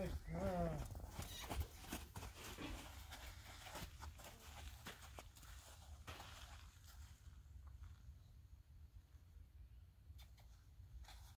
Krishna